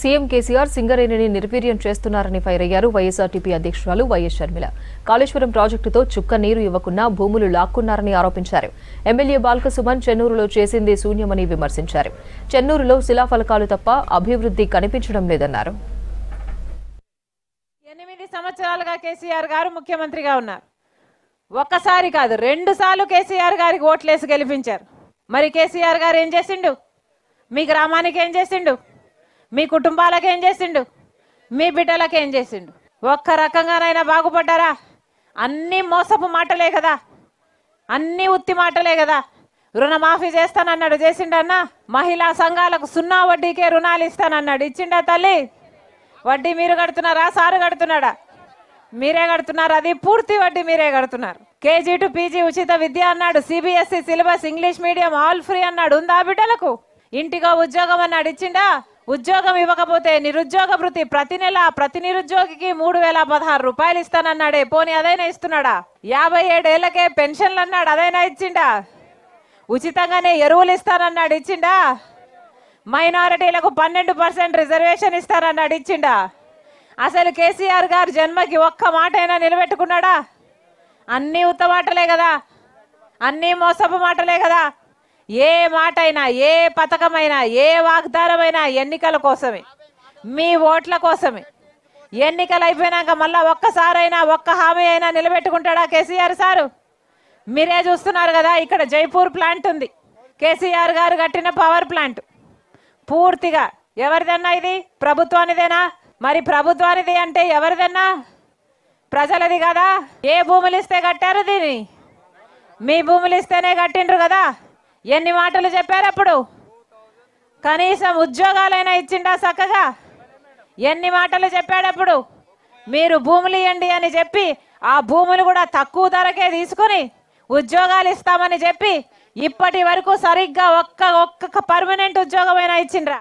CM KCR సింగరేణిని నిర్వీర్యం చేస్తున్నారని fire అయ్యారు వైఎస్ఆర్టీపీ అధ్యక్షురాలు వైఎస్ షర్మిల. కాళేశ్వరం ప్రాజెక్టుతో చుక్క నీరు ఇవ్వకున్నా భూములు లాక్కున్నారని ఆరోపించారు. ఎమ్మెల్యే బాల్కసుమన్ చెన్నూరులో చేసింది శూన్యమని విమర్శించారు. చెన్నూరులో శిలాఫలకాలు తప్ప అభివృద్ధి కనిపించడం లేదన్నారు. ఎనిమిది సంవత్సరాలుగా కేసీఆర్ గారు ముఖ్యమంత్రిగా ఉన్నారు. ఒక్కసారి కాదు రెండు సార్లు కేసీఆర్ గారికి ఓట్లేసి గెలిపించారు. మరి కేసీఆర్ గారు ఏం చేసిండు? మీ గ్రామానికి ఏం చేసిండు? మీ కుటుంబాలకు ఏం చేసిండు? మీ బిడ్డలకు ఏం చేసిండు? ఒక్క రకంగానైనా బాగుపడ్డారా? అన్నీ మోసపు మాటలే కదా. అన్నీ ఉత్తి మాటలే కదా. రుణమాఫీ చేస్తానన్నాడు. చేసిండన్నా? మహిళా సంఘాలకు సున్నా వడ్డీకే రుణాలు ఇస్తానన్నాడు. ఇచ్చిండా తల్లి? వడ్డీ మీరు కడుతున్నారా? సారు కడుతున్నాడా? మీరే కడుతున్నారు. అది పూర్తి వడ్డీ మీరే కడుతున్నారు. కేజీ టు పీజీ ఉచిత విద్య అన్నాడు. CBSE syllabus English medium all free అన్నాడు. ఉందా బిడ్డలకు? ఇంటిగా ఉద్యోగం అన్నాడు. ఇచ్చిండా? ఉద్యోగం ఇవ్వకపోతే నిరుద్యోగ వృత్తి ప్రతి నెల ప్రతి నిరుద్యోగికి మూడు వేల పదహారు రూపాయలు ఇస్తానన్నాడే. పోనీ అదైనా ఇస్తున్నాడా? యాభై ఏడేళ్ళకే పెన్షన్లు అన్నాడు అదైనా ఇచ్చిండా? ఉచితంగానే ఎరువులు ఇస్తానన్నాడు. ఇచ్చిండా? మైనారిటీలకు పన్నెండు పర్సెంట్ రిజర్వేషన్ ఇస్తానన్నాడు. ఇచ్చిండా? అసలు కేసీఆర్ గారు జన్మకి ఒక్క మాట అయినా నిలబెట్టుకున్నాడా? అన్నీ ఉత్త మాటలే కదా. అన్నీ మోసపు మాటలే కదా. ఏ మాట అయినా ఏ పథకమైనా ఏ వాగ్దానమైనా ఎన్నికల కోసమే. మీ ఓట్ల కోసమే. ఎన్నికలు అయిపోయినాక మళ్ళీ ఒక్కసారైనా ఒక్క హామీ అయినా నిలబెట్టుకుంటాడా కేసీఆర్ సారు? మీరే చూస్తున్నారు కదా ఇక్కడ జైపూర్ ప్లాంట్ ఉంది. కేసీఆర్ గారు కట్టిన పవర్ ప్లాంట్. పూర్తిగా ఎవరిదన్నా ఇది? ప్రభుత్వానిదేనా? మరి ప్రభుత్వానిది అంటే ఎవరిదన్నా? ప్రజలది కదా. ఏ భూములు ఇస్తే కట్టారు దీన్ని? మీ భూములు ఇస్తేనే కట్టిండ్రు కదా. ఎన్ని మాటలు చెప్పారు అప్పుడు? కనీసం ఉద్యోగాలైనా ఇచ్చిండా చక్కగా? ఎన్ని మాటలు చెప్పాడప్పుడు మీరు భూములు ఇవ్వండి అని చెప్పి ఆ భూములు కూడా తక్కువ ధరకే తీసుకుని ఉద్యోగాలు ఇస్తామని చెప్పి ఇప్పటి వరకు సరిగ్గా ఒక్క ఒక్క పర్మనెంట్ ఉద్యోగమైనా ఇచ్చిండ్రా?